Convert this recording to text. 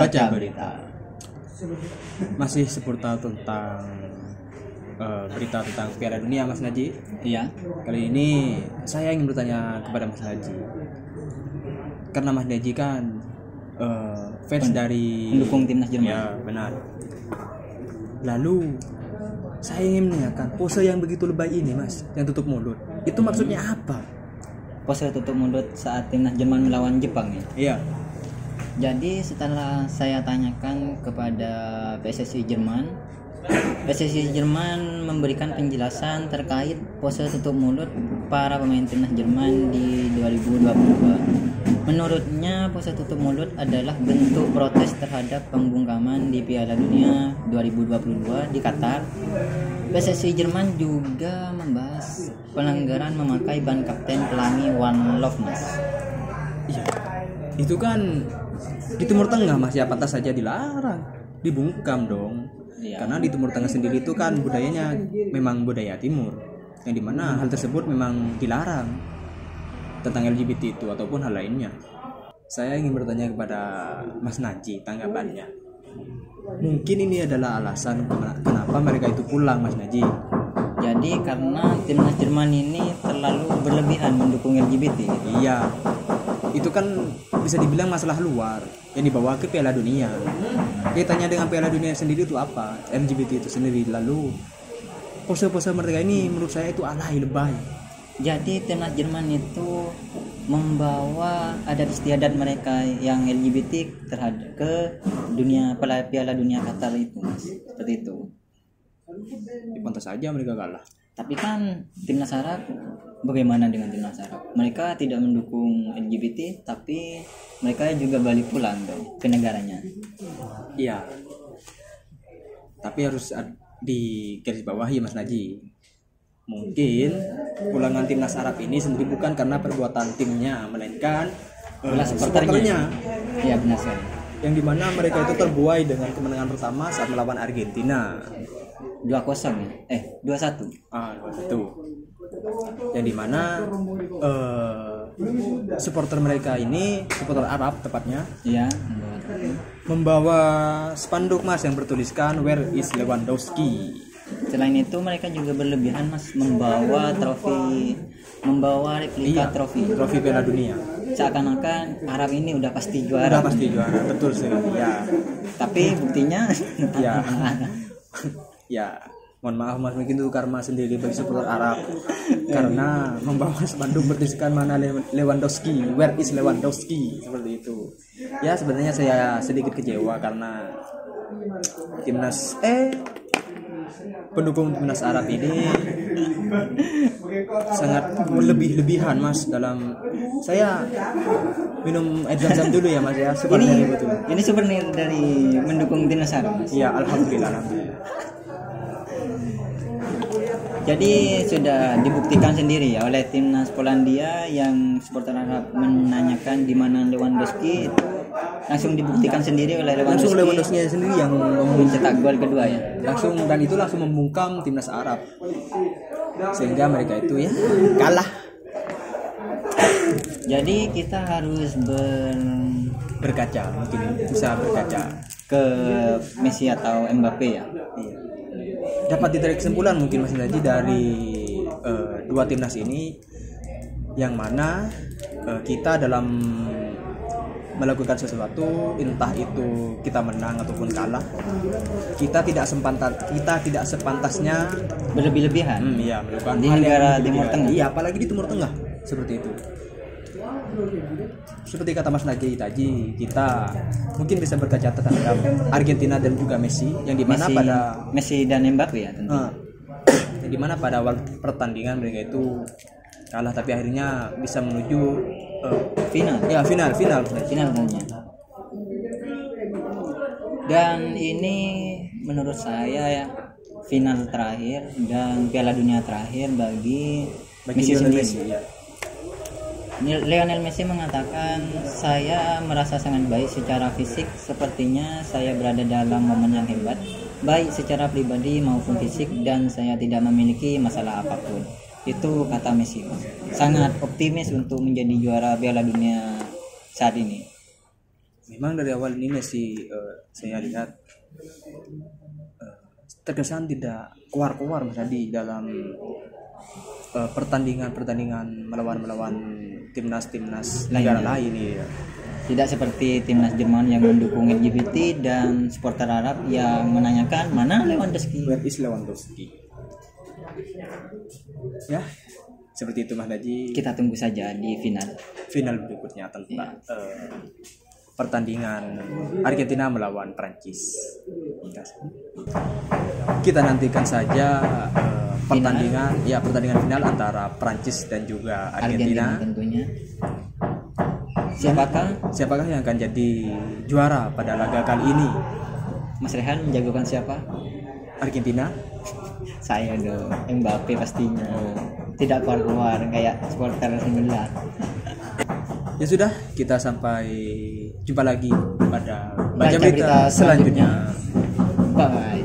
baca berita. Masih seputar tentang eh, berita tentang Piala Dunia Mas Naji. Iya. Kali ini saya ingin bertanya kepada Mas Naji. Karena Mas Naji kan eh, fans dari Mendukung timnas Jerman. Ya, benar. Lalu saya ingin menanyakan pose yang begitu lebay ini, Mas, yang tutup mulut. Itu maksudnya apa? Pose tutup mulut saat timnas Jerman melawan Jepang ya. Iya. Jadi setelah saya tanyakan kepada PSSI Jerman, PSSI Jerman memberikan penjelasan terkait pose tutup mulut para pemain timnas Jerman di 2022. Menurutnya pose tutup mulut adalah bentuk protes terhadap pembungkaman di Piala Dunia 2022 di Qatar. PSSI Jerman juga membahas pelanggaran memakai ban kapten pelangi One Love Mas. Iya. Itu kan di Timur Tengah Mas ya pantas saja dilarang, dibungkam dong. Iya. Karena di Timur Tengah sendiri itu kan budayanya memang budaya Timur, yang di mana hal tersebut memang dilarang tentang LGBT itu ataupun hal lainnya. Saya ingin bertanya kepada Mas Naji tanggapannya. Mungkin ini adalah alasan kenapa mereka itu pulang Mas Naji. Jadi karena timnas Jerman ini terlalu berlebihan mendukung LGBT gitu. Iya, itu kan bisa dibilang masalah luar yang dibawa ke Piala Dunia. Kaitannya dengan Piala Dunia sendiri itu apa? LGBT itu sendiri. Lalu pose-pose mereka ini menurut saya itu alay lebay. Jadi timnas Jerman itu membawa adat istiadat mereka yang LGBT terhadap ke dunia Piala Piala Dunia Qatar itu, Mas. Seperti itu. Ya, pantas saja mereka kalah. Tapi kan timnas Arab bagaimana dengan timnas Arab? Mereka tidak mendukung LGBT, tapi mereka juga balik pulang dong ke negaranya. Iya. Tapi harus di garis bawahi Mas Naji. Mungkin pulangan timnas Arab ini sendiri bukan karena perbuatan timnya, melainkan Bola supporternya. Iya benar sekali. yang di mana mereka itu terbuai dengan kemenangan pertama saat melawan Argentina. 2-0 ya? Eh, 2-1. Ah, itu. Yang di mana eh, supporter mereka ini, supporter Arab tepatnya, Iya. membawa spanduk mas yang bertuliskan Where is Lewandowski. Selain itu mereka juga berlebihan Mas membawa trofi membawa replika Iya. trofi. Trofi Piala Dunia. Seakan-akan Arab ini udah pasti Udah juara. pasti juara, betul sekali. Ya, Tapi buktinya ya, ya. Mohon maaf mas, mungkin itu karma sendiri bagi supporter Arab karena membawa spanduk bertuliskan mana Le- Lewandowski, where is Lewandowski seperti itu. Ya sebenarnya saya sedikit kecewa karena timnas eh pendukung timnas Arab ini sangat berlebih-lebihan mas dalam saya minum air zam-zam dulu ya mas ya ini sebenarnya betul. ini souvenir dari mendukung timnas Arab Mas. Ya alhamdulillah alhamdulillah. Jadi sudah dibuktikan sendiri ya oleh timnas Polandia yang supporter Arab menanyakan di mana Lewandowski. Itu langsung dibuktikan sendiri oleh Langsung Lewandowski, Lewandowski sendiri yang mencetak gol kedua ya. langsung dan itu langsung membungkam timnas Arab. Sehingga mereka itu ya kalah. Jadi kita harus ber berkaca mungkin bisa berkaca. ke Messi atau Mbappe ya. Dapat ditarik kesimpulan mungkin Mas Naji dari eh, dua timnas ini yang mana eh, kita dalam melakukan sesuatu entah itu kita menang ataupun kalah kita tidak sepantas kita tidak sepantasnya Berlebih-lebihan. hmm, ya melakukan Di negara. Timur Tengah. iya apalagi di Timur Tengah seperti itu seperti kata Mas Naji tadi kita mungkin bisa berkaca terhadap Argentina dan juga Messi yang di mana Messi, pada Messi dan Mbappe ya tentu. Ah. yang di mana pada awal pertandingan mereka itu kalah tapi akhirnya bisa menuju eh, Final. ya final final Final tentunya. Dan ini menurut saya ya final terakhir dan Piala Dunia terakhir bagi, bagi Messi sendiri. Messi ya. Lionel Messi mengatakan saya merasa sangat baik secara fisik. Sepertinya saya berada dalam momen yang hebat baik secara pribadi maupun fisik dan saya tidak memiliki masalah apa pun. Itu kata Messi. Sangat optimis untuk menjadi juara Piala Dunia saat ini. Memang dari awal ini Messi eh, saya lihat eh, terkesan tidak keluar-keluar Mas Adi dalam eh, pertandingan-pertandingan melawan-melawan timnas-timnas negara lain ya. Tidak seperti timnas Jerman yang mendukung LGBT dan supporter Arab yang menanyakan mana Lewandowski. Where is Lewandowski? Ya, seperti itu Mas Haji. Kita tunggu saja di final. Final berikutnya tentang eh, pertandingan Argentina melawan Prancis. Kita nantikan saja eh, pertandingan ya pertandingan final antara Prancis dan juga Argentina Argentina. tentunya. Siapakah Siapakah yang akan jadi juara pada laga kali ini? Mas Rehan menjagokan siapa? Argentina. Saya dong, Mbappe pastinya. Tidak keluar-keluar kayak supporter sebelah. Ya sudah, kita sampai jumpa lagi pada baca berita berita selanjutnya. Bye.